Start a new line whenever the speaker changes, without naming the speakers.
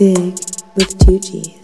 Dig with two G's.